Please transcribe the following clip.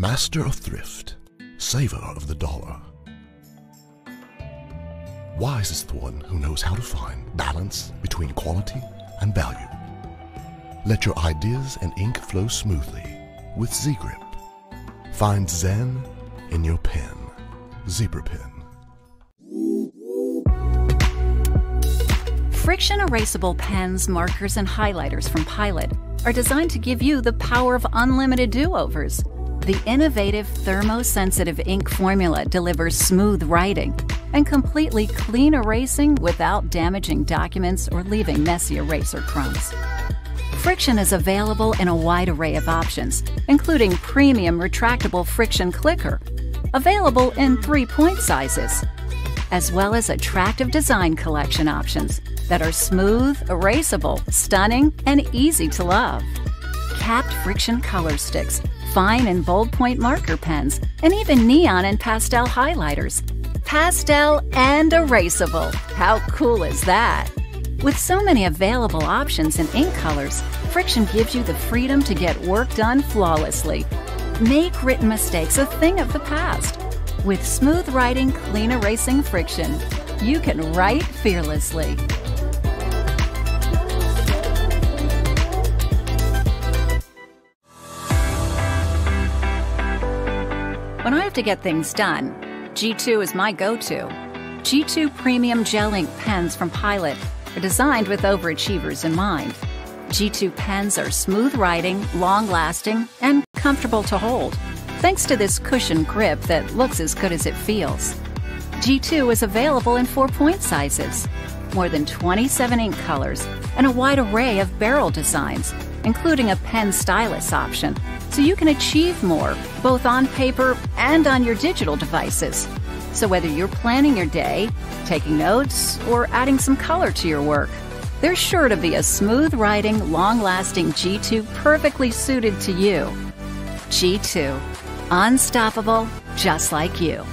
Master of thrift, saver of the dollar. Wise is the one who knows how to find balance between quality and value. Let your ideas and ink flow smoothly with Z-Grip. Find Zen in your pen. Zebra Pen. Friction erasable pens, markers, and highlighters from Pilot are designed to give you the power of unlimited do overs. The innovative thermosensitive ink formula delivers smooth writing and completely clean erasing without damaging documents or leaving messy eraser crumbs. Friction is available in a wide array of options, including premium retractable friction clicker, available in three point sizes, as well as attractive design collection options that are smooth, erasable, stunning, and easy to love. Capped friction color sticks, fine and bold point marker pens, and even neon and pastel highlighters. Pastel and erasable. How cool is that? With so many available options and ink colors, Friction gives you the freedom to get work done flawlessly. Make written mistakes a thing of the past. With smooth writing, clean erasing Friction, you can write fearlessly. To get things done, G2 is my go to. G2 Premium Gel Ink pens from Pilot are designed with overachievers in mind. G2 pens are smooth writing, long lasting, and comfortable to hold, thanks to this cushion grip that looks as good as it feels. G2 is available in four point sizes, more than 27 ink colors, and a wide array of barrel designs, including a pen stylus option, so you can achieve more both on paper and on your digital devices. So, whether you're planning your day, taking notes, or adding some color to your work, there's sure to be a smooth writing, long lasting G2 perfectly suited to you. G2, unstoppable, just like you.